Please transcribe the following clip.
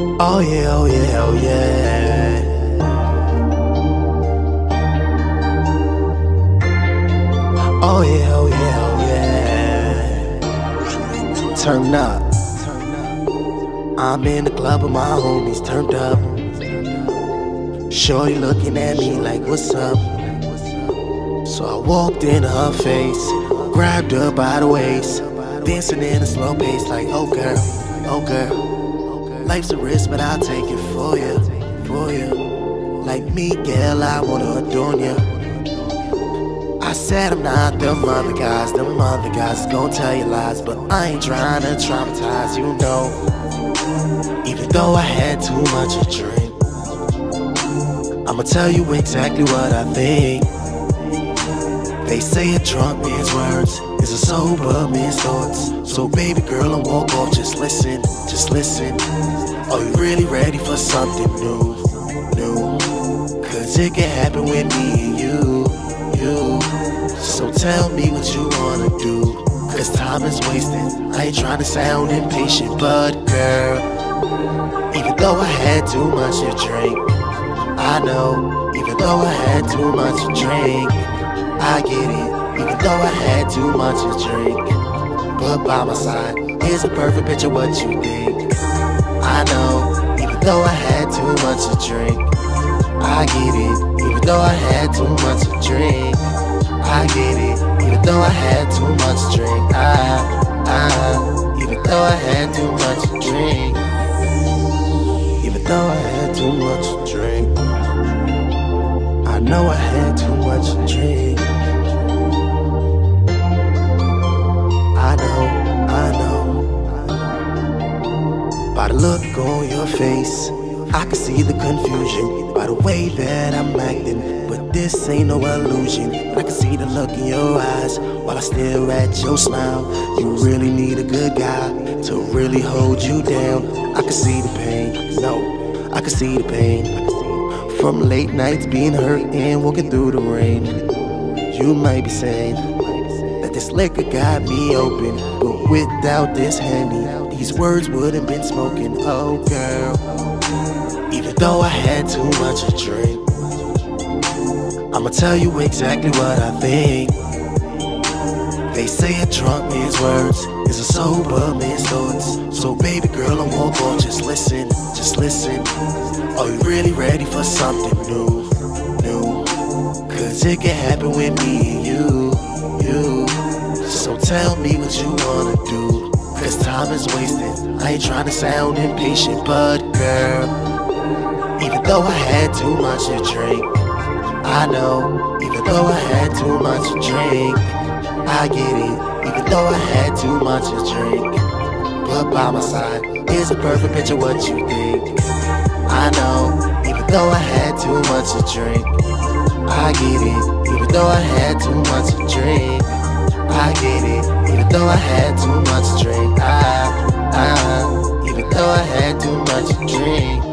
Oh yeah, oh yeah, oh yeah. Oh yeah, oh yeah, oh yeah. Turn up. I'm in the club with my homies turned up. Shorty looking at me like, what's up? So I walked in her face, grabbed her by the waist, dancing in a slow pace like, oh girl, oh girl. Life's a risk, but I'll take it for you, for you. Like me, girl, I wanna adorn you. I said I'm not them other guys, them other guys gon' tell you lies, but I ain't trying to traumatize you, know. Even though I had too much to drink, I'ma tell you exactly what I think. They say a drunk man's words is a sober man's thoughts. So baby girl, don't walk off, just listen, just listen. Are you really ready for something new, new? Cause it can happen with me and you, you. So tell me what you wanna do. Cause time is wasting. I ain't trying to sound impatient, but girl, even though I had too much to drink, I know, even though I had too much to drink, I get it. Even though I had too much to drink, but by my side is a perfect picture what you think. I know, even though I had too much to drink, I get it. Even though I had too much to drink, I get it. Even though I had too much to drink, I, I, even though I had too much to drink, even though I had too much to drink, I know I had too much to drink. Your face, I can see the confusion. By the way that I'm acting, but this ain't no illusion. I can see the look in your eyes while I stare at your smile. You really need a good guy to really hold you down. I can see the pain, no, I can see the pain. From late nights being hurt and walking through the rain. You might be saying this liquor got me open, but without this Henny, these words wouldn't been spoken. Oh, girl. Even though I had too much to drink, I'ma tell you exactly what I think. They say a drunk man's words is a sober man's thoughts. So, baby girl, don't walk off, just listen, just listen. Are you really ready for something new, new? Cause it can happen with me and you, you. So tell me what you wanna do. Cause time is wasted. I ain't trying to sound impatient, but girl, even though I had too much to drink, I know. Even though I had too much to drink, I get it. Even though I had too much to drink, but by my side is a perfect picture what you think. I know, even though I had too much to drink, I get it, even though I had too much to drink. I get it, even though I had too much to drink. I, I, even though I had too much to drink.